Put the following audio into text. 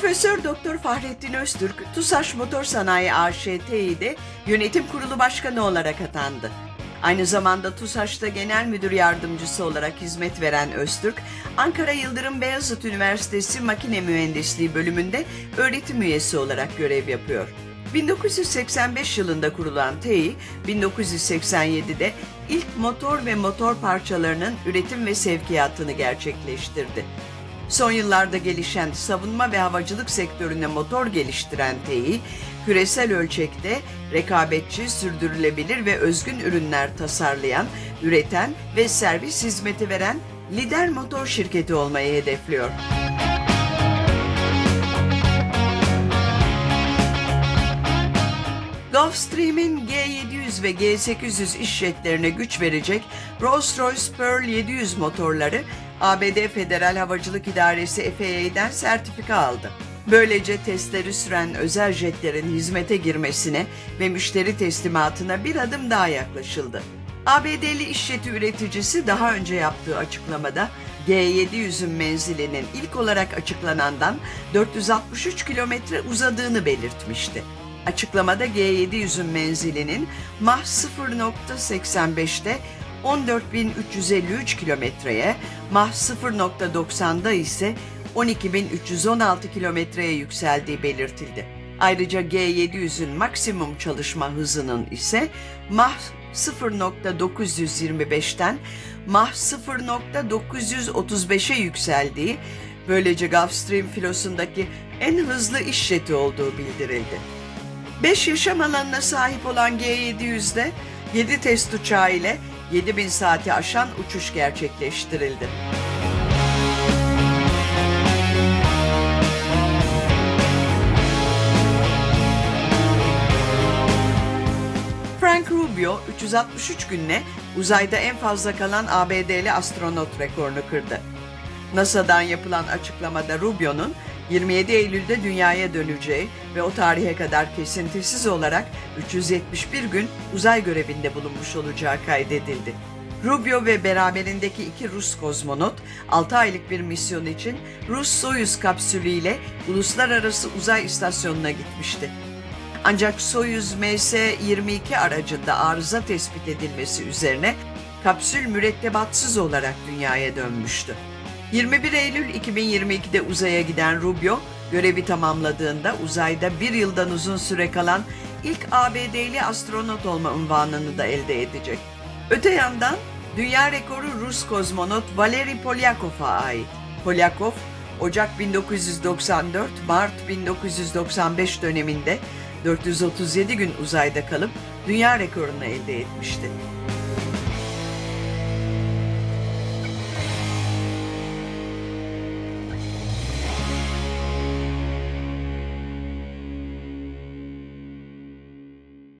Profesör Doktor Fahrettin Öztürk, TUSAŞ Motor Sanayi AŞT'de yönetim kurulu başkanı olarak atandı. Aynı zamanda TUSAŞ'ta genel müdür yardımcısı olarak hizmet veren Öztürk, Ankara Yıldırım Beyazıt Üniversitesi Makine Mühendisliği bölümünde öğretim üyesi olarak görev yapıyor. 1985 yılında kurulan TEİ, 1987'de ilk motor ve motor parçalarının üretim ve sevkiyatını gerçekleştirdi. Son yıllarda gelişen savunma ve havacılık sektörüne motor geliştiren TEİ, küresel ölçekte rekabetçi, sürdürülebilir ve özgün ürünler tasarlayan, üreten ve servis hizmeti veren lider motor şirketi olmayı hedefliyor. Gulfstream'in G700 ve G800 işletlerine güç verecek Rolls-Royce Pearl 700 motorları ABD Federal Havacılık İdaresi FAA'den sertifika aldı. Böylece testleri süren özel jetlerin hizmete girmesine ve müşteri teslimatına bir adım daha yaklaşıldı. ABD'li işleti üreticisi daha önce yaptığı açıklamada G700'ün menzilinin ilk olarak açıklanandan 463 kilometre uzadığını belirtmişti. Açıklamada G700'ün menzilinin Mach 0.85'te 14.353 kilometreye, Mach 0.90'da ise 12.316 kilometreye yükseldiği belirtildi. Ayrıca G700'ün maksimum çalışma hızının ise Mach 0.925'ten Mach 0.935'e yükseldiği, böylece Gulfstream filosundaki en hızlı iş jeti olduğu bildirildi. 5 yaşam alanına sahip olan G700'de 7 test uçağı ile 7000 saati aşan uçuş gerçekleştirildi. Frank Rubio 363 günle uzayda en fazla kalan ABD'li astronot rekorunu kırdı. NASA'dan yapılan açıklamada Rubio'nun 27 Eylül'de dünyaya döneceği ve o tarihe kadar kesintisiz olarak 371 gün uzay görevinde bulunmuş olacağı kaydedildi. Rubio ve beraberindeki iki Rus kozmonot 6 aylık bir misyon için Rus Soyuz kapsülüyle uluslararası uzay istasyonuna gitmişti. Ancak Soyuz MS-22 aracında arıza tespit edilmesi üzerine kapsül mürettebatsız olarak dünyaya dönmüştü. 21 Eylül 2022'de uzaya giden Rubio, görevi tamamladığında uzayda bir yıldan uzun süre kalan ilk ABD'li astronot olma unvanını da elde edecek. Öte yandan dünya rekoru Rus kozmonot Valery Polyakov'a ait. Polyakov, Ocak 1994, Mart 1995 döneminde 437 gün uzayda kalıp dünya rekorunu elde etmişti.